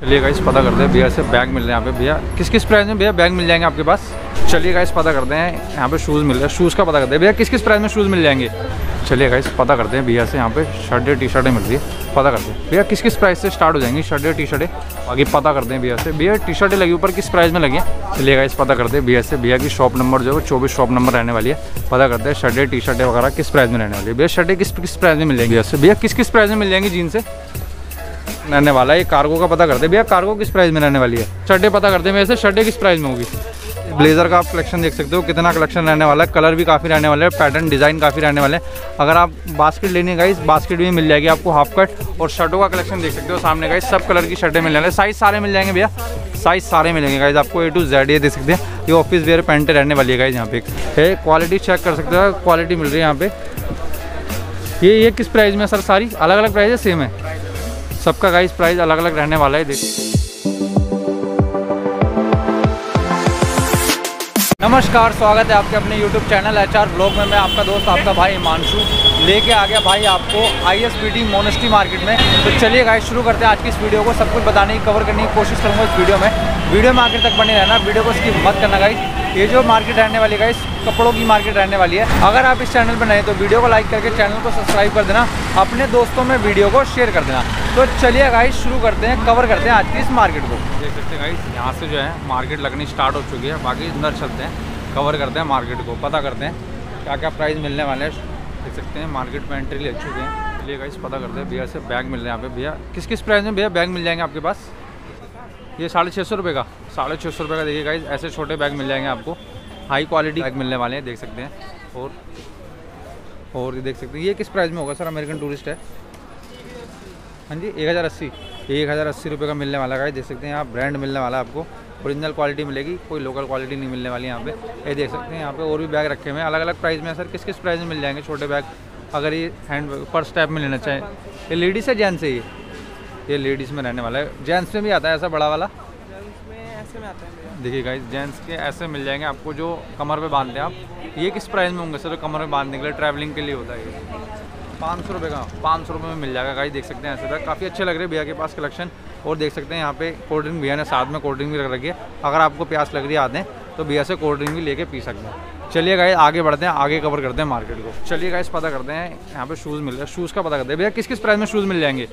चलिए गाइस पता करते हैं भैया से बैग मिल रहे हैं यहाँ पे। भैया, किस किस प्राइस में भैया बैग मिल जाएँगे आपके पास? चलिए गाइस पता करते हैं यहाँ पे शूज़ मिल रहे हैं। शूज़ का पता करते हैं। भैया, किस किस प्राइस में शूज़ मिल जाएँगे? चलिए गाइस पता करते हैं भैया से यहाँ पे। शर्टें टी शर्टें मिल रही है। पता करते हैं। भैया, किस किस प्राइस से स्टार्ट हो जाएँगी? शर्टें टी शर्टें बाकी पता करते हैं भैया से। भैया टी शर्टें लगी ऊपर किस प्राइस में लगी चलिए गाइस पता करते हैं भैया से। भैया की शॉप नंबर जो है चौबीस शॉप नंबर रहने वाली है। पता करते हैं शर्टें टी शर्टें वगैरह किस प्राइस में रहने वाली है। भैया शर्टें किस किस प्राइस में मिल जाएँगी? भैया से। भैया, किस किस प्राइस में मिल जाएँगी जीन से? रहने वाला है। कार्गो का पता करते भैया कार्गो किस प्राइस में रहने वाली है? शर्टें पता करते हैं वैसे शर्टें किस प्राइस में होगी? ब्लेजर का आप कलेक्शन देख सकते हो। कितना कलेक्शन रहने वाला है। कलर भी काफ़ी रहने वाले हैं। पैटर्न डिज़ाइन काफ़ी रहने वाले हैं। अगर आप बास्केट लेने गई बास्केट भी मिल जाएगी आपको हाफ़ कट और शर्टों का कलेक्शन देख सकते हो सामने गई सब कलर की शर्टें मिल जाएँगे साइज़ सारे मिल जाएँगे भैया। साइज़ सारे मिलेंगे गाइज़ आपको ए टू जेड ये देख सकते हैं। ये ऑफ़िस वेयर पेंटे रहने वाली है गाइज़ यहाँ पे। है क्वालिटी चेक कर सकते हो। क्वालिटी मिल रही है यहाँ पे। ये ये किस प्राइस में सर सारी? अलग अलग प्राइस है सेम है? सबका गाइस प्राइस अलग अलग रहने वाला है देखिए नमस्कार, स्वागत है आपके अपने YouTube channel H R blog में। मैं आपका दोस्त, आपका भाई हिमांशु। लेके आ गया भाई आपको I S P T monastery market में। तो चलिए गाइस शुरू करते हैं आज की इस वीडियो को। सब कुछ बताने की कवर करने की कोशिश करूँगा इस वीडियो में। वीडियो में आखिर तक बने रहना वीडियो को स्किप मत करना गाइस ये जो मार्केट रहने वाली गाइस कपड़ों की मार्केट रहने वाली है। अगर आप इस चैनल पर नए तो वीडियो को लाइक करके चैनल को सब्सक्राइब कर देना, अपने दोस्तों में वीडियो को शेयर कर देना। तो चलिए गाइस शुरू करते हैं कवर करते हैं आज की इस मार्केट को। देख सकते हैं गाइस यहाँ से जो है मार्केट लगनी स्टार्ट हो चुकी है। बाकी अंदर चलते हैं कवर करते हैं मार्केट को, पता करते हैं क्या क्या प्राइस मिलने वाले हैं। देख सकते हैं मार्केट में एंट्री ले चुके हैं। चलिए गाइस पता करते हैं, भैया से बैग मिल रहे हैं यहाँ पे। भैया किस किस प्राइस में भैया बैग मिल जाएँगे आपके पास? ये साढ़े छः सौ रुपये का। साढ़े छः सौ रुपये का देखिए गाइस ऐसे छोटे बैग मिल जाएँगे आपको। हाई क्वालिटी बैग मिलने वाले हैं, देख सकते हैं। और और ये देख सकते हैं। ये किस प्राइस में होगा सर? अमेरिकन टूरिस्ट है। हाँ जी, एक हज़ार अस्सी। एक हज़ार अस्सी रुपये का मिलने वाला है देख सकते हैं यहाँ ब्रांड मिलने वाला है आपको। ओरिजिनल क्वालिटी मिलेगी, कोई लोकल क्वालिटी नहीं मिलने वाली यहाँ पे। ये देख सकते हैं यहाँ पे और भी बैग रखे हुए हैं। अलग अलग प्राइस में सर। किस किस प्राइस में मिल जाएँगे छोटे बैग अगर ये हैंड पर्स टाइप में लेना चाहें। ये लेडीज़ है जेंट्स है ये। ये लेडीज़ में रहने वाला है। जेंट्स में भी आता है ऐसा बड़ा वाला? देखिए गाइस जेंट्स के ऐसे मिल जाएँगे आपको जो कमर पे बांधते हैं आप। ये किस प्राइस में होंगे सर कमर में बांधने के लिए ट्रैवलिंग के लिए होता है ये? पाँच सौ रुपये का पाँच सौ रुपये में मिल जाएगा गाइस देख सकते हैं ऐसे बैग काफ़ी अच्छे लग रहे हैं भैया के पास कलेक्शन और देख सकते हैं यहाँ पे कोल्ड ड्रिंक भैया ने साथ में कोल्ड ड्रिंक भी रख रखी है। अगर आपको प्यास लग रही है आते हैं तो भैया से कोल्ड ड्रिंक भी लेके पी सकते हैं। चलिए गाइस आगे बढ़ते हैं आगे कवर करते हैं मार्केट को। चलिए गाइस पता करते हैं यहाँ पे शूज़ मिल रहे हैं। शूज़ का पता करते हैं। भैया किस किस प्राइस में शूज़ मिल जाएँगे?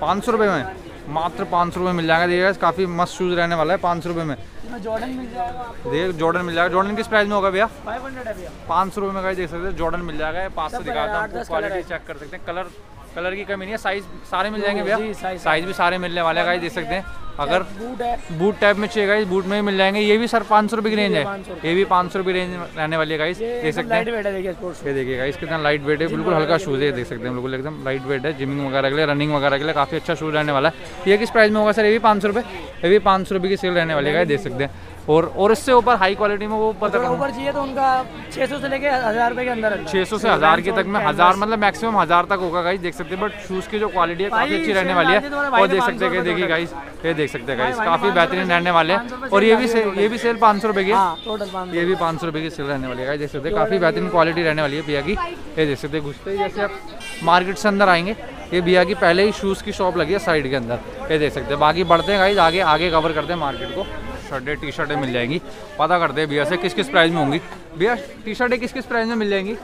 पाँच सौ रुपये में। मात्र पाँच सौ रुपये मिल जाएगा। देखिएगा काफ़ी मस्त शूज़ रहने वाला है पाँच सौ रुपये में। जॉर्डन मिल जाएगा देख जॉर्डन मिल जाएगा। जॉर्डन किस प्राइस में होगा भैया? 500 है भैया। पाँच सौ रुपये में गाइस देख सकते हैं। जॉर्डन मिल जाएगा। पाँच सौ दिखाता हूँ। क्वालिटी चेक कर सकते हैं। कलर कलर की कमी नहीं है साइज़ सारे मिल जाएँगे भैया। साइज़ भी सारे मिलने वाले हैं गाइस देख सकते हैं। अगर बूट है। बूट टाइप में चाहिए गाइस बूट में भी मिल जाएँगे। ये भी सर पाँच सौ रुपये की रेंज है। ये भी पाँच सौ रुपये रेंज रहने वाली है गाइस देख सकते हैं। है देखिए ये देखिएगा इस कितना लाइट वेट है बिल्कुल हल्का शूज़ है देख सकते हैं। बिल्कुल एकदम लाइट वेट है। जिमिंग वगैरह के लिए रनिंग वगैरह के लिए काफ़ी अच्छा शूज़ रहने वाला है। ये किस प्राइस में होगा सर ये भी पाँच सौ रुपये ये भी पाँच सौ रुपये की सेल रहने वाली है देख सकते हैं। और और इससे ऊपर हाई क्वालिटी में वो पता ऊपर चाहिए तो उनका 600 से लेके हज़ार रुपए के अंदर है छः सौ से हज़ार के तक में हज़ार मतलब मैक्सिमम हज़ार तक होगा गाइस देख सकते हैं बट शूज़ की जो क्वालिटी है काफ़ी अच्छी रहने वाली तो है और देख सकते हैं देखिए गाइस ये देख सकते हैं गाइस काफ़ी बेहतरीन रहने वाले हैं। और ये भी ये भी सेल पाँच सौ रुपये की हाँ। टोटल ये भी पाँच सौ रुपये की सेल रहने वाली है guys, देख सकते हैं काफ़ी बेहतरीन क्वालिटी रहने वाली है भैया की। ये देख सकते हैं घुसते ही जैसे आप मार्केट से अंदर आएँगे ये भैया की पहले ही शूज़ की शॉप लगी है साइड के अंदर। ये देख सकते हैं बाकी बढ़ते हैं गाइज़ आगे आगे कवर करते हैं मार्केट को। शर्टें टी शर्टें मिल जाएँगी। पता करते हैं भैया से किस किस प्राइस में होंगी। भैया टी शर्टें किस किस प्राइस में मिल जाएँगी?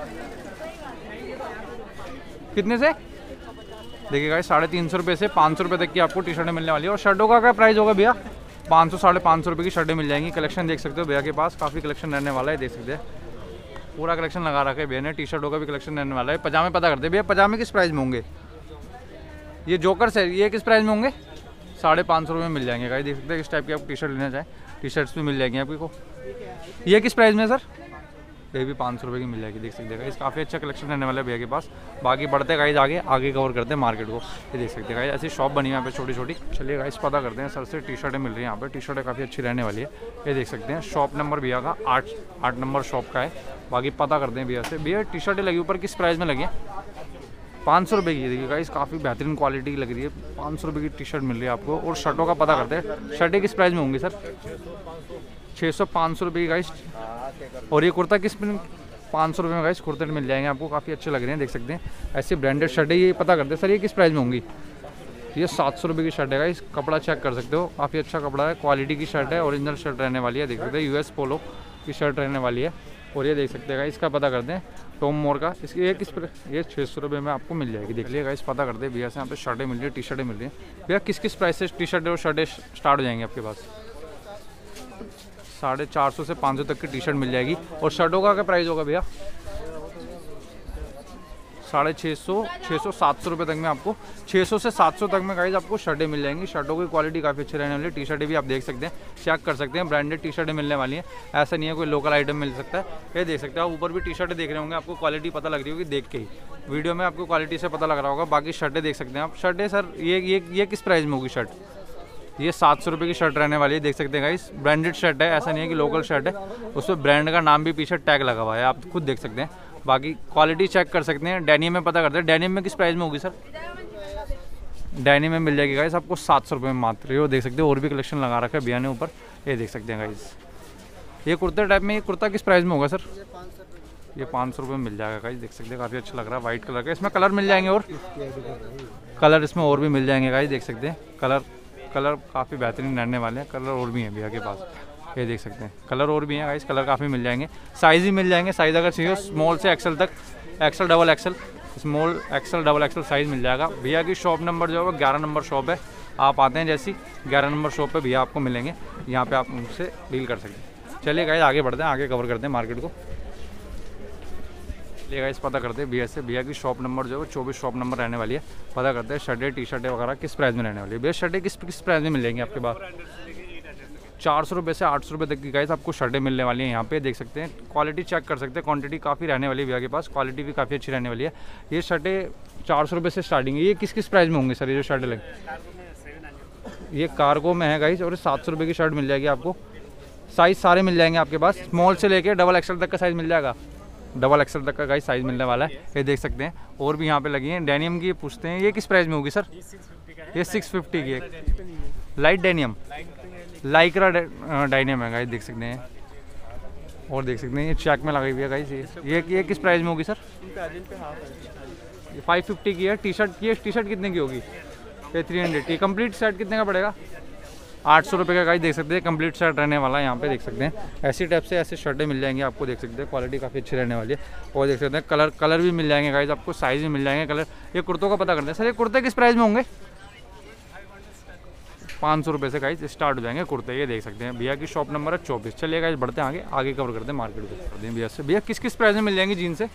कितने से? देखिए गाइस साढ़े तीन सौ रुपये से पाँच सौ रुपये तक की आपको टी शर्टें मिलने वाली है। और शर्टों का क्या प्राइस होगा भैया? पाँच सौ, साढ़े पाँच सौ रुपये की शर्टें मिल जाएँगी। कलेक्शन देख सकते हो भैया के पास। काफ़ी कलेक्शन रहने वाला है, देख सकते हैं। पूरा कलेक्शन लगा रखा है भैया ने। टी शर्टों का भी कलेक्शन रहने वाला है। पजामे पता करते भैया, पजामे किस प्राइस में होंगे? ये जोकर है, ये किस प्राइस में होंगे? साढ़े पाँच सौ रुपये में मिल जाएँगे गाइस। देख सकते हैं इस टाइप की आप टी शर्ट लेना चाहें टी शर्ट्स भी मिल जाएँगे जाएँगी को ये किस प्राइस में सर ये भी पाँच सौ रुपये की मिल जाएगी, देख सकते हैं इस काफ़ी अच्छा कलेक्शन रहने वाला है भैया के पास। बाकी बढ़ते गाइज़ आगे। आगे कवर करते हैं मार्केट को। ये देख सकते हैं गाइज़ ऐसी शॉप बनी है यहाँ पे छोटी छोटी चलिए गाइज़ पता करते हैं सर से टी शर्टें मिल रही हैं यहाँ पे। टी शर्टें काफ़ी अच्छी रहने वाली है। ये देख सकते हैं शॉप नंबर भैया का आठ आठ नंबर शॉप का है। बाकी पता करते हैं भैया से। भैया टी शर्टें लगी ऊपर किस प्राइस में लगी पाँच सौ रुपये की देखिए गाइस काफ़ी बेहतरीन क्वालिटी की लग रही है। पाँच सौ रुपये की टी शर्ट मिल रही है आपको। और शर्टों का पता करते हैं, शर्टें किस प्राइस में होंगी सर छः सौ पाँच सौ रुपये की गाइस और ये कुर्ता किस पाँच सौ रुपये में गाइस कुर्ते मिल जाएँगे आपको, काफ़ी अच्छे लग रहे हैं, देख सकते हैं। ऐसे ब्रांडेड शर्ट ये पता करते हैं सर ये किस प्राइस में होंगी? ये सात सौ रुपये की शर्ट है गाइस कपड़ा चेक कर सकते हो। काफ़ी अच्छा कपड़ा है क्वालिटी की शर्ट है ओरिजिनल शर्ट रहने वाली है, देख सकते हैं यूएस पोलो की शर्ट रहने वाली है। और ये देख सकते हैं इसका पता कर दें टॉम मोर का। इसकी एक किस पर ये छः सौ रुपये में आपको मिल जाएगी। देख लीजिएगा इस पता कर दें, भैया से यहाँ पे शर्टें मिल रही है टी शर्टें मिल रही हैं। भैया, किस किस प्राइस से टी शर्टें और शर्टें स्टार्ट हो जाएँगी आपके पास? साढ़े चार सौ से पाँच सौ तक की टी शर्ट मिल जाएगी। और शर्टों का क्या प्राइस होगा भैया? साढ़े छः सौ छः सौ सात सौ रुपये तक में आपको छः सौ से सात सौ तक में गाइज़ आपको शर्टें मिल जाएँगी। शर्टों की क्वालिटी काफ़ी अच्छी रहने वाली टी शर्टें भी आप देख सकते हैं चेक कर सकते हैं ब्रांडेड टी शर्टें मिलने वाली हैं। ऐसा नहीं है कोई लोकल आइटम मिल सकता है। ये देख सकते हैं, आप ऊपर भी टी शर्टें देख रहे होंगे, आपको क्वालिटी पता लग रही होगी देख के ही। वीडियो में आपको क्वालिटी से पता लग रहा होगा, बाकी शर्टें देख सकते हैं आप। शर्टें सर, ये ये ये किस प्राइस में होगी शर्ट ये सात सौ रुपये की शर्ट रहने वाली है, देख सकते हैं गाइस ब्रांडेड शर्ट है, ऐसा नहीं है कि लोकल शर्ट है। उस पर ब्रांड का नाम भी पीछे टैग लगा हुआ है, आप खुद देख सकते हैं। बाकी क्वालिटी चेक कर सकते हैं। डेनियम में पता करते हैं। डेनियम में किस प्राइस में होगी सर डेनियम में मिल जाएगी गाइस आपको सात सौ रुपये में मात्र। ये देख सकते हो, और भी कलेक्शन लगा रखा है भैया ने ऊपर। ये देख सकते हैं गाइस ये कुर्ते टाइप में, ये कुर्ता किस प्राइस में होगा सर ये पाँच सौ रुपये मिल जाएगा गाइस देख सकते हैं, काफ़ी अच्छा लग रहा है। वाइट कलर का। इसमें कलर मिल जाएँगे और? कलर इसमें और भी मिल जाएँगे गाइस देख सकते हैं। कलर कलर काफ़ी बेहतरीन रहने वाले हैं। कलर और भी हैं भैया के पास। ये देख सकते हैं। कलर और भी हैं गाइस कलर काफ़ी मिल जाएँगे। साइज़ ही मिल जाएँगे साइज़ अगर चाहिए स्मॉल से एक्सल तक XL double XL small XL double XL size मिल जाएगा। भैया की शॉप नंबर जो है ग्यारह नंबर शॉप है। आप आते हैं जैसी, ग्यारह नंबर शॉप पर भैया आपको मिलेंगे। यहाँ पर आप उनसे डील कर सकते हैं। चलिए गाइस आगे बढ़ते हैं, आगे कवर करते हैं मार्केट को। चलिए गाइस पता करते हैं भैया से। भैया की शॉप नंबर जो है चौबीस शॉप नंबर रहने वाली है। पता करते हैं शर्टें टी शर्टें वगैरह किस प्राइस में रहने वाली है। भैया शर्टें किस किस प्राइस में मिल जाएँगी आपके पास? चार सौ रुपये से आठ सौ रुपये तक की गाइस आपको शर्टें मिलने वाली हैं यहाँ पे देख सकते हैं। क्वालिटी चेक कर सकते हैं। क्वांटिटी काफ़ी रहने वाली है भैया के पास। क्वालिटी भी काफ़ी अच्छी रहने वाली है। ये शर्टें चार सौ रुपये से स्टार्टिंग है। ये किस किस प्राइस में होंगे सर? ये जो शर्टें लगे ये कार्गो में है गाइस और सात सौ रुपये की शर्ट मिल जाएगी आपको। साइज़ सारे मिल जाएँगे आपके पास। स्मॉल से लेके डबल एक्सल तक का साइज़ मिल जाएगा। डबल एक्सल तक का गाइस साइज़ मिलने वाला है। ये देख सकते हैं। और भी यहाँ पे लगी हैं। डेनियम की पूछते हैं। ये किस प्राइस में होगी सर? ये सिक्स फिफ्टी की है। लाइट डेनियम लाइक्रा डाइनियम है गाइस देख सकते हैं। और देख सकते हैं, ये चेक में लगाई हुई है गाइस ये। ये किस प्राइस में होगी सर फाइव फिफ्टी की है। टी शर्ट की टी शर्ट कितने की होगी? ये थ्री हंड्रेड की कंप्लीट सेट कितने का पड़ेगा? आठ सौ रुपये का गाइस देख सकते हैं कंप्लीट शर्ट रहने वाला है, यहाँ पे देख सकते हैं। ऐसी टाइप से ऐसे शर्टें मिल जाएँगी, आपको देख सकते हैं क्वालिटी काफ़ी अच्छी रहने वाली है। और देख सकते हैं कलर कलर भी मिल जाएँगे गाइस आपको साइज़ भी मिल जाएँगे कलर ये कुर्तों का पता करते हैं। सर ये कुर्ते किस प्राइस में होंगे? पाँच सौ रुपये से गाइस स्टार्ट हो जाएँगे कुर्ते, ये देख सकते हैं। भैया की शॉप नंबर है चौबीस। चलिए गाइज़ बढ़ते हैं आगे। आगे कवर करते हैं मार्केट को भैया से भैया, किस किस प्राइस में मिल जाएँगी जीन्स से?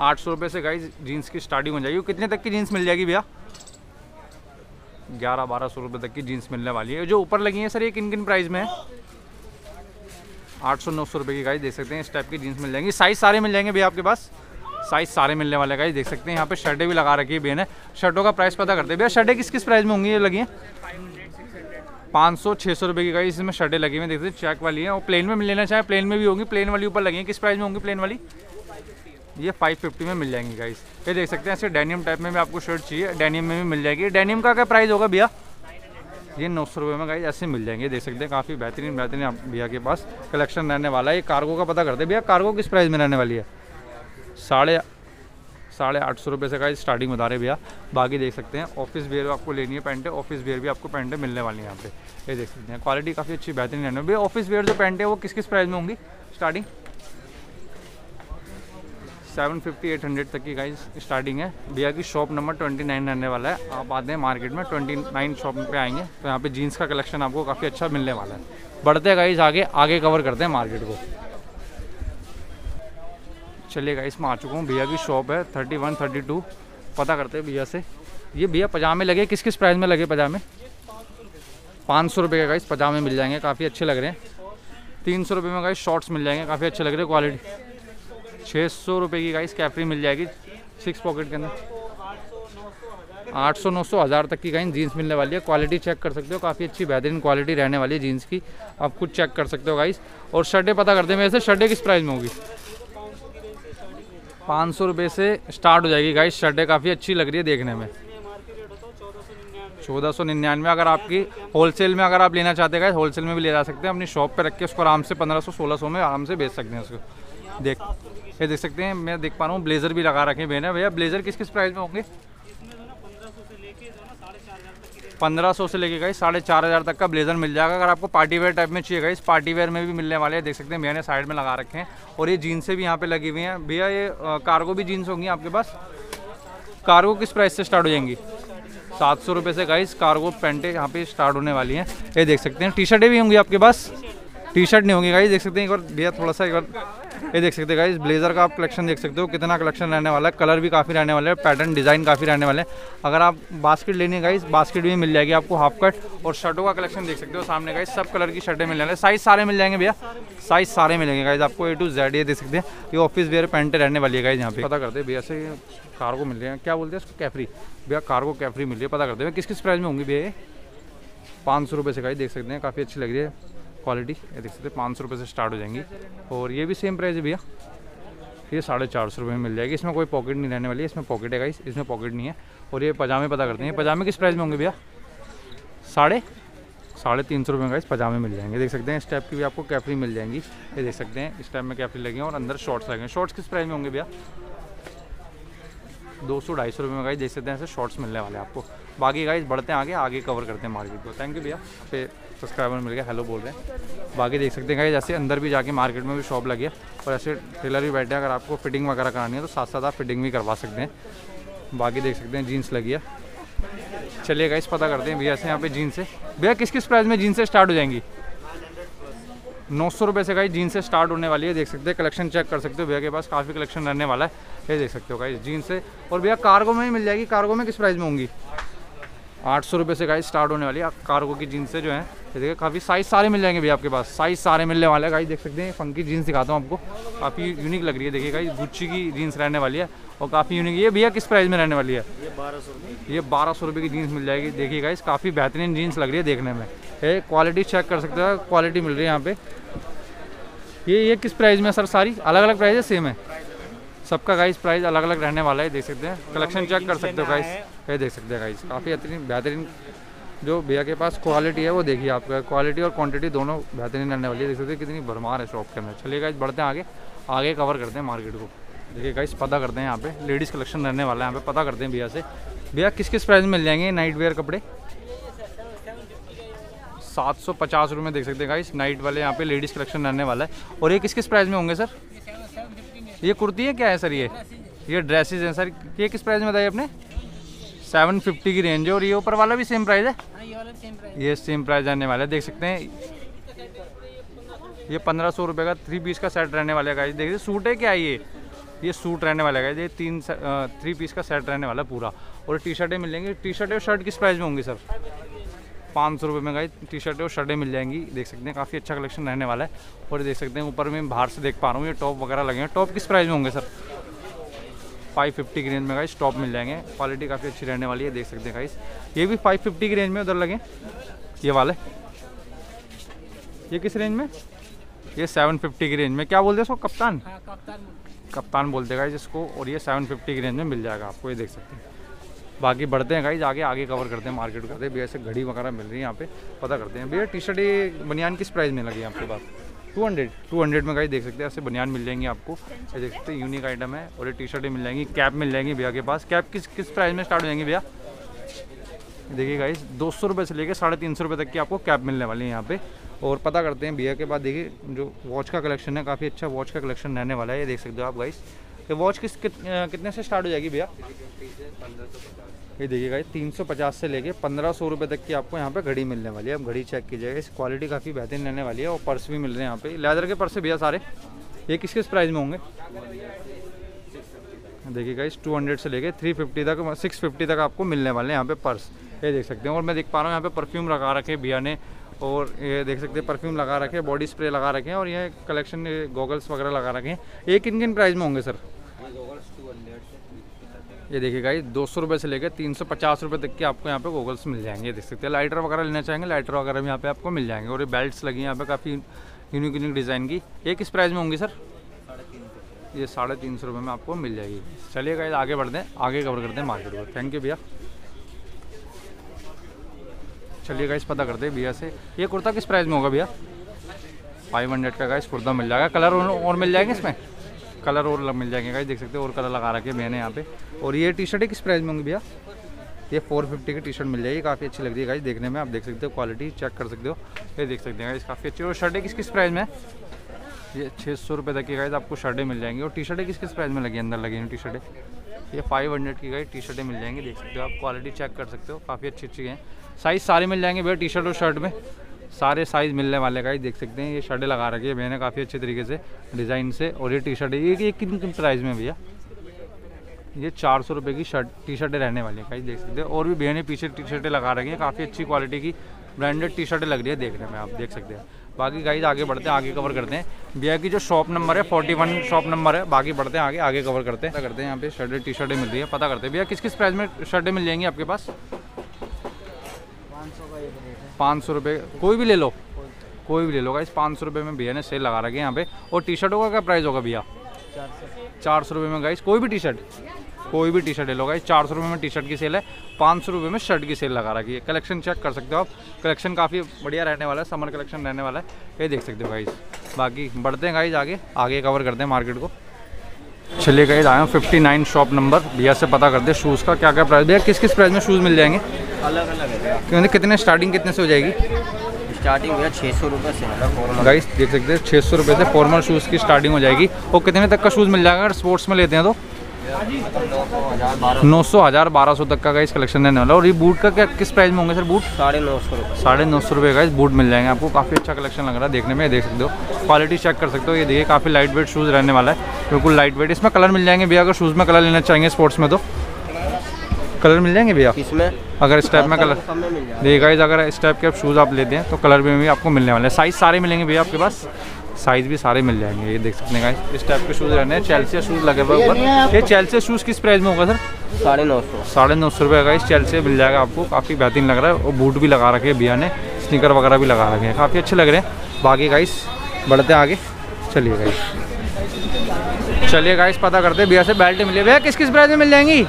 आठ सौ रुपये से गाइस जीन्स की स्टार्टिंग हो जाएगी। कितने तक की जीन्स मिल जाएगी भैया? ग्यारह, बारह सौ रुपये तक की जीन्स मिलने वाली है। जो ऊपर लगी है सर, ये किन किन प्राइस में है? आठ सौ, नौ सौ रुपये की गाइज़ देख सकते हैं, इस टाइप की जीन्स मिल जाएँगी। साइज़ सारे मिल जाएँगे भैया आपके पास? साइज़ सारे मिलने वाले गाइस देख सकते हैं, यहाँ पे शर्टें भी लगा रखी है भैया ने शर्टों का प्राइस पता करते हैं। भैया, शर्टें किस किस प्राइस में होंगी ये लगी हैं? पाँच सौ, छः सौ रुपये की गाइस इसमें शर्टें लगी हुई देखते हैं चेक वाली है। और प्लेन में लेना चाहे प्लेन में भी होंगी प्लेन वाली ऊपर लगी है। किस प्राइस में होंगी प्लेन वाली? ये 550 में मिल जाएँगी गाइस ये देख सकते हैं, ऐसे डेनियम टाइप में भी आपको शर्ट चाहिए डेनियम में भी मिल जाएगी। डेनियम का क्या प्राइस होगा भैया? ये नौ सौ रुपये में गाइस ऐसे मिल जाएँगे। देख सकते हैं, काफ़ी बेहतरीन बेहतरीन भैया के पास कलेक्शन रहने वाला है। ये कार्गो का पता करते हैं। भैया कार्गो किस प्राइस में रहने वाली है? साढ़े साढ़े आठ सौ रुपये से का स्टार्टिंग बता रहे भैया। बाकी देख सकते हैं ऑफ़िस वेयर आपको लेनी है पैंटें ऑफ़िस वेयर भी आपको पैंटें मिलने वाली हैं यहाँ पे। ये देख सकते हैं क्वालिटी काफ़ी अच्छी बेहतरीन रहने भैया ऑफ़िस वेयर जो पैंट है वो किस किस प्राइस में होंगी? Starting seven fifty eight hundred तक की गाइस स्टार्टिंग है। भैया की शॉप नंबर ट्वेंटी नाइन रहने वाला है। आप आते हैं मार्केट में ट्वेंटी नाइन शॉप पे आएँगे तो यहाँ पे जीन्स का कलेक्शन आपको काफ़ी अच्छा मिलने वाला है। बढ़ते हैं आगे आगे कवर करते हैं मार्केट को। चलिए गाइस मैं आ चुका हूँ। भैया की शॉप है थर्टी वन थर्टी टू पता करते हैं भैया से। ये भैया पजामे लगे किस किस प्राइस में लगे पजामे? पाँच सौ रुपये का गाइस पजामे मिल जाएँगे। काफ़ी अच्छे लग रहे हैं। तीन सौ रुपये में गाइस शॉर्ट्स मिल जाएँगे। काफ़ी अच्छे लग रहे हैं क्वालिटी छः सौ रुपये की गाइस कैफरी मिल जाएगी सिक्स पॉकेट के अंदर। आठ सौ, नौ सौ, हज़ार तक की गाइस जीन्स मिलने वाली है। क्वालिटी चेक कर सकते हो। काफ़ी अच्छी बेहतरीन क्वालिटी रहने वाली है जीन्स की। आप खुद चेक कर सकते हो गाइस और शर्टें पता करते हैं मेरे से। शर्टें किस प्राइस में होगी? पाँच सौ रुपये से स्टार्ट हो जाएगी गाइस। शर्टें काफ़ी अच्छी लग रही है देखने में। चौदह सौ निन्यानवे। अगर आपकी होलसेल में अगर आप लेना चाहते हैं होलसेल में भी ले जा सकते हैं। अपनी शॉप पे रख के उसको आराम से पंद्रह सौ, सोलह सौ में आराम से बेच सकते हैं उसको। देख, ये देख सकते हैं, मैं देख पा रहा हूँ, ब्लेज़र भी लगा रखे हैं भैया भैया, ब्लेज़र किस किस प्राइस में होंगे? पंद्रह सौ से लेके गई साढ़े चार हज़ार तक का ब्लेजर मिल जाएगा। अगर आपको पार्टी वेयर टाइप में चाहिए इस पार्टी वेयर में भी मिलने वाले हैं। देख सकते हैं भैया ने साइड में लगा रखे हैं और ये जीन्सें भी यहाँ पे लगी हुई हैं। भैया, ये कार्गो भी जीन्स होंगी आपके पास? कार्गो किस प्राइस से स्टार्ट हो जाएँगी? सात सौ रुपये से गाइस कार्गो पैंटें यहाँ पे स्टार्ट होने वाली हैं। ये देख सकते हैं टी शर्टें भी होंगी आपके पास? टी शर्ट नहीं होंगी गाइस, देख सकते हैं एक बार। भैया, थोड़ा सा एक बार ये देख सकते हैं गाइस ब्लेजर का आप कलेक्शन देख सकते हो, कितना कलेक्शन रहने वाला है कलर भी काफ़ी रहने वाले हैं पैटर्न डिज़ाइन काफ़ी रहने वाले हैं। अगर आप बास्केट लेनी है गाइस बास्केट भी मिल जाएगी आपको हाफ़ कट और शर्टों का कलेक्शन देख सकते हो सामने गाइस सब कलर की शर्टें मिल जाएँगे। साइज़ सारे मिल जाएँगे भैया साइज़ सारे मिलेंगे गाइज़ आपको ए टू जेड ये देख सकते हैं। ये ऑफ़िस वेयर पैंटें रहने वाली है गाइस यहाँ पे। पता करते भैया से कार्गो मिल रहे हैं, क्या बोलते हैं उसको कैफरी भैया कार्गो कैफरी मिल रही है, पता करते हैं। किस किस प्राइस में होंगी भैया पाँच सौ रुपये से गाइस देख सकते हैं, काफ़ी अच्छी लग रही है। क्वालिटी ये देख सकते हैं, पाँच सौ रुपये से स्टार्ट हो जाएँगी। और ये भी सेम प्राइस है भैया। ये साढ़े चार सौ रुपये में मिल जाएगी। इसमें कोई पॉकेट नहीं रहने वाली है। इसमें पॉकेट है गाइस इसमें पॉकेट नहीं है। और ये पजामे पता करते हैं। पजामे किस प्राइस में होंगे भैया? साढ़े साढ़े तीन सौ रुपये का इस पजामे मिल जाएँगे। देख सकते हैं, इस टाइप की भी आपको कैफरी मिल जाएँगी। ये देख सकते हैं, इस टाइप में कैफरी लगी और अंदर शॉर्ट्स लगे शॉर्ट्स किस प्राइस में होंगे भैया? दो सौ, ढाई सौ रुपये में गाइस देख सकते हैं, ऐसे शॉर्ट्स मिलने वाले आपको। बाकी गाइस बढ़ते हैं आगे आगे कवर करते हैं मार्केट को। थैंक यू भैया। पे सब्सक्राइबर मिल गया हेलो बोल रहे हैं। बाकी देख सकते हैं जैसे अंदर भी जाके मार्केट में भी शॉप लगी है। और ऐसे टेलर भी बैठे हैं, अगर आपको फिटिंग वगैरह करानी है तो साथ साथ आप फिटिंग भी करवा सकते हैं। बाकी देख सकते हैं जीन्स लगी है। चलिए गाइस पता करते हैं भैया से यहाँ पे जीन्स है भैया किस किस प्राइस में जीन्स से स्टार्ट हो जाएँगी? नौ सौ रुपये से गाइस जीन्स से स्टार्ट होने वाली है। देख सकते हैं कलेक्शन चेक कर सकते हो। भैया के पास काफ़ी कलेक्शन रहने वाला है। ये देख सकते हो गाइस जीन्स से। और भैया कार्गो में ही मिल जाएगी। कार्गो में किस प्राइस में होंगी? आठ सौ रुपये से गाइस स्टार्ट होने वाली है। कार्गो की जीन्स से जो है ये देखिए काफ़ी साइज़ सारे मिल जाएँगे भैया आपके पास। साइज़ सारे मिलने वाले हैं। गाइस देख सकते हैं फंकी जीन्स दिखाता हूँ आपको। काफ़ी यूनिक लग रही है। देखिए गाइस गुच्ची की जीन्स रहने वाली है और काफ़ी यूनिक ये भैया किस प्राइस में रहने वाली है? ये बारह सौ ये बारह सौ रुपये की जीन्स मिल जाएगी। देखिए गाइस काफ़ी बेहतरीन जीन्स लग रही है देखने में। ये क्वालिटी चेक कर सकते हो क्वालिटी मिल रही है यहाँ पे। ये ये किस प्राइस में सर? सारी? अलग अलग प्राइस है सेम है? सबका गाइस प्राइस अलग अलग रहने वाला है, देख सकते हैं। कलेक्शन चेक कर सकते हो गाइस ये देख सकते हैं गाइस काफ़ी बेहतरीन बेहतरीन जो भैया के पास क्वालिटी है, वो देखिए आपका क्वालिटी और क्वांटिटी दोनों बेहतरीन रहने वाली है। देख सकते हैं कितनी भरमार है शॉप के अंदर। चलिए गाइस बढ़ते हैं आगे। आगे कवर करते हैं मार्केट को। देखिए गाइस पता करते हैं यहाँ पे। लेडीज़ कलेक्शन रहने वाला है यहाँ पे। पता करते हैं भैया से। भैया किस किस प्राइस में मिल जाएँगे नाइट वेयर कपड़े? सात सौ पचास रुपये देख सकते हैं गाइस नाइट वाले यहाँ पे लेडीज़ कलेक्शन रहने वाला है। और ये किस किस प्राइस में होंगे सर ये कुर्ती है क्या है सर ये? ये ड्रेसेस हैं सर। ये किस प्राइस में बताइए अपने? सेवन फिफ्टी की रेंज है और ये ऊपर वाला भी सेम प्राइस है? ये सेम प्राइस रहने वाला है। देख सकते हैं। ये पंद्रह सौ रुपये का थ्री पीस का सेट रहने वाला है देखिए सूट है क्या ये? ये सूट रहने वाला है ये तीन थ्री पीस का सेट रहने वाला है पूरा। और टी शर्टें मिल जाएँगी टी शर्टें और शर्ट किस प्राइस में होंगी सर पाँच सौ रुपये में गाई टी शर्टें और शर्टें मिल जाएँगी। देख सकते हैं काफ़ी अच्छा कलेक्शन रहने वाला है। और देख सकते हैं ऊपर में बाहर से देख पा रहा हूँ ये टॉप वगैरह लगे हैं। टॉप किस प्राइस में होंगे सर फाइव फिफ्टी की रेंज में गाइस टॉप मिल जाएँगे। क्वालिटी काफ़ी अच्छी रहने वाली है देख सकते हैं गाइस। ये भी फाइव फिफ्टी की रेंज में उधर लगे ये वाले। ये किस रेंज में? ये सेवन फिफ्टी की रेंज में। क्या बोलते हैं इसको कप्तान? हाँ, कप्तान। कप्तान बोलते गाइस इसको और ये सेवन फिफ्टी की रेंज में मिल जाएगा आपको ये देख सकते हैं। बाकी बढ़ते हैं गाइज़ आगे आगे कवर करते हैं मार्केट करते हैं भैया से घड़ी वगैरह मिल रही है यहाँ पे पता करते हैं। भैया टी शर्ट ये बनियान किस प्राइस में लगी आपके पास? टू हंड्रेड टू हंड्रेड में गाइज़ देख सकते हैं ऐसे बनियान मिल जाएँगी आपको। ये देख सकते हैं यूनिक आइटम है और ये टी शर्टें मिल जाएँगी। कैप मिल जाएँगी भैया के पास। कैप किस किस प्राइस में स्टार्ट हो जाएँगी भैया? देखिए गाइज़ दो सौ रुपये से लेकर साढ़े तीन सौ रुपये तक की आपको कैप मिलने वाली है यहाँ पे। और पता करते हैं भैया के बाद देखिए जो वॉच का कलेक्शन है काफ़ी अच्छा वॉच का कलेक्शन रहने वाला है ये देख सकते हो आप गाइस ये वॉच किस कित, कितने से स्टार्ट हो जाएगी भैया? ये देखिएगा तीन सौ पचास से लेके पंद्रह सौ रुपये तक की आपको यहाँ पे घड़ी मिलने वाली है। अब घड़ी चेक कीजिएगा, इस क्वालिटी काफ़ी बेहतरीन रहने वाली है और पर्स भी मिल रहे हैं यहाँ पे। लेदर के पर्स भैया सारे। ये किस किस प्राइस में होंगे? देखिएगा इस टू हंड्रेड से लेके थ्री फिफ्टी तक सिक्स फिफ्टी तक आपको मिलने वाले हैं यहाँ पे पर्स। ये देख सकते हैं, और मैं देख पा रहा हूँ यहाँ पे परफ्यूम लगा रखे भैया ने, और ये देख सकते हैं परफ्यूम लगा रखे बॉडी स्प्रे लगा रखे हैं, और ये कलेक्शन गॉगल्स वगैरह लगा रखे हैं। ये किन किन प्राइस में होंगे सर ये देखिए गाइस, दो सौ रुपये से लेकर तीन सौ पचास रुपये तक के आपको यहाँ पे गोगल्स मिल जाएँगे देख सकते हैं। लाइटर वगैरह लेना चाहेंगे लाइटर वगैरह भी यहाँ पे आपको मिल जाएँगे। और ये बेल्ट्स लगी हैं यहाँ पे काफ़ी यूनिक यूनिक डिज़ाइन की। ये किस प्राइस में होंगी सर ये साढ़े तीन सौ रुपये में आपको मिल जाएगी। चलिए गाइस, आगे बढ़ते हैं, आगे कवर करते हैं मार्केट को थैंक यू भैया। चलिए गाइस, पता करते हैं भैया से। ये कुर्ता किस प्राइस में होगा भैया? फाइव हंड्रेड का गाइस, कुर्ता मिल जाएगा। कलर और मिल जाएँगे इसमें? कलर और मिल जाएँगे गाइस, देख सकते हो, और कलर लगा रखे हैं मैंने यहाँ पे। और ये टी शर्ट किस प्राइस में होंगी भैया। ये 450 की टी शर्ट मिल जाएगी, काफ़ी अच्छी लग रही है गाइस, देखने में। आप देख सकते हो क्वालिटी चेक कर सकते हो। ये देख सकते हैं गाइस, काफ़ी अच्छी। और शर्टें किस किस प्राइस में ये छः सौ रुपये तक की गाइस, आपको शर्टें मिल जाएँगी। और टी शर्टें किस किस प्राइस में लगी अंदर लगी हैं टी शर्टें ये फाइव हंड्रेड की गाइस टी शर्टें मिल जाएँगी, देख सकते हो आप। क्वालिटी चेक कर सकते हो, काफ़ी अच्छी अच्छी हैं। साइज़ सारे मिल जाएँगे भैया टी शर्ट और शर्ट में। सारे साइज़ मिलने वाले का ही देख सकते हैं, ये शर्टें लगा रखी है मैंने काफ़ी अच्छे तरीके से डिज़ाइन से, और ये टी शर्ट है। ये किन किन प्राइस में भैया? ये चार सौ रुपये की शर्ट टी शर्टें रहने वाली है देख सकते हैं। और भी भैया ने पीछे टी शर्टें लगा रखी हैं, काफ़ी अच्छी क्वालिटी की ब्रांडेड टी शर्टें लग रही है देखने में, आप देख सकते हैं। बाकी गाइस आगे बढ़ते हैं, आगे कवर करते हैं। भैया की जो शॉप नंबर है फोर्टी वन शॉप नंबर है, बाकी बढ़ते हैं, आगे आगे कवर करते हैं। करते हैं, यहाँ पे शर्टें टी शर्टें मिल रही है, पता करते हैं। भैया किस किस प्राइस में शर्टें मिल जाएँगी आपके पास? पाँच सौ रुपये कोई भी ले लो। कोई भी ले लो गाइस, पाँच सौ रुपये में भैया ने सेल लगा रखी है यहाँ पे। और टी शर्टों का क्या प्राइस होगा भैया? चार सौ रुपये में गाइस, कोई भी टी शर्ट कोई भी टी शर्ट ले लो गाइस, चार सौ रुपये में टी शर्ट की सेल है, पाँच सौ रुपये में शर्ट की सेल लगा रखी है। कलेक्शन चेक कर सकते हो आप। कलेक्शन काफ़ी बढ़िया रहने वाला है समर कलेक्शन रहने वाला है। ये देख सकते हो गाइस। बाकी बढ़ते हैं गाइस आगे आगे कवर करते हैं मार्केट को। चलिए गाइस आए फिफ्टी नाइन शॉप नंबर भैया से पता करते शूज़ का क्या क्या प्राइस भैया किस किस प्राइस में शूज़ मिल जाएँगे? अलग अलग है क्योंकि कितने स्टार्टिंग कितने से हो जाएगी? स्टार्टिंग भैया छः सौ रुपये से फॉर्मल गाइस देख सकते हैं छः सौ रुपये से फॉर्मल शूज़ की स्टार्टिंग हो जाएगी। और कितने तक का शूज़ मिल जाएगा? अगर स्पोर्ट्स में लेते हैं तो? नौ सौ हज़ार बारह सौ तक का इस कलेक्शन रहने वाला और ये बूट का क्या किस प्राइस में होंगे सर बूट साढ़े नौ सौ रुपये साढ़े नौ सौ रुपये का इस बूट मिल जाएँगे आपको। काफ़ी अच्छा कलेक्शन लग रहा है देखने में देख सकते हो। क्वालिटी चेक कर सकते हो। ये देखिए काफ़ी लाइट वेट शूज़ रहने वाला है। बिल्कुल लाइट वेट इसमें कलर मिल जाएँगे भैया अगर शूज़ में कलर लेना चाहेंगे स्पोर्ट्स में तो। कलर मिल जाएँगे भैया? इसमें अगर इस टाइप में कलर देखिए गाइस अगर इस टाइप के शूज़ आप लेते हैं तो कलर में भी आपको मिलने वाले हैं। साइज़ सारे मिलेंगे भैया आपके पास? साइज़ भी सारे मिल जाएँगे ये देख सकते हैं इस टाइप के शूज़ रहने हैं। चेल्सिया शूज़ लगे हुए ऊपर ये चेल्सिया शूज़ किस प्राइस में होगा सर साढ़े नौ सौ। साढ़े नौ सौ रुपये का इस चेल्सिया मिल जाएगा आपको। काफ़ी बेहतरीन लग रहा है। और बूट भी लगा रखे हैं भैया ने। स्निकर वगैरह भी लगा रखे हैं। काफ़ी अच्छे लग रहे हैं। बाकी गाइस बढ़ते हैं आगे। चलिए गाइस चलिए गाइस पता करते हैं। भैया से बेल्ट मिले भैया किस किस प्राइस में मिल जाएँगी?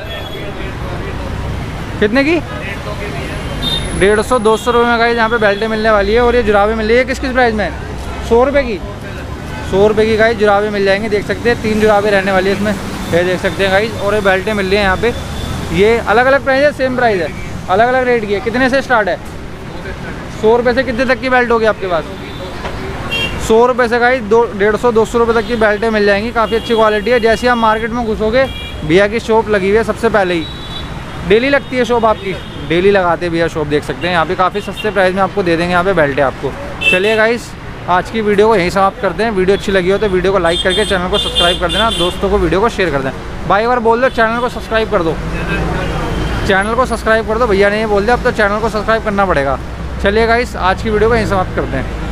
कितने की? डेढ़ सौ दो सौ रुपये में गाइस यहाँ पे बेल्टें मिलने वाली है। और ये जुराबें मिल रही है। किस किस प्राइस में? सौ रुपये की। सौ रुपये की गाइस जुराबे मिल जाएँगी, देख सकते हैं, तीन जुराबें रहने वाली है इसमें। ये देख सकते हैं गाइस, और ये बेल्टें मिल रही हैं यहाँ पे। ये अलग अलग प्राइस है सेम प्राइस है। अलग अलग रेट की है। कितने से स्टार्ट है? सौ रुपये से कितने तक की बेल्ट होगी आपके पास? सौ रुपये से गाइस, दो, डेढ़ सौ, दो सौ रुपये तक की बेल्टें मिल जाएँगी। काफ़ी अच्छी क्वालिटी है। जैसे आप मार्केट में घुसोगे, भैया की शॉप लगी हुई है सबसे पहले ही। डेली लगती है शॉप आपकी? डेली लगाते भैया शॉप देख सकते हैं। यहाँ पे काफ़ी सस्ते प्राइस में आपको दे देंगे यहाँ पे बेल्ट है आपको। चलिए गाइस आज की वीडियो को यहीं समाप्त करते हैं। वीडियो अच्छी लगी हो तो वीडियो को लाइक करके चैनल को सब्सक्राइब कर देना, दोस्तों को वीडियो को शेयर कर देना। भाई बार बोल दो, चैनल को सब्सक्राइब कर दो। चैनल को सब्सक्राइब कर दो। भैया ने ये बोल दिया, अब तो चैनल को सब्सक्राइब करना पड़ेगा। चलिए गाइस आज की वीडियो को यहीं समाप्त करते हैं।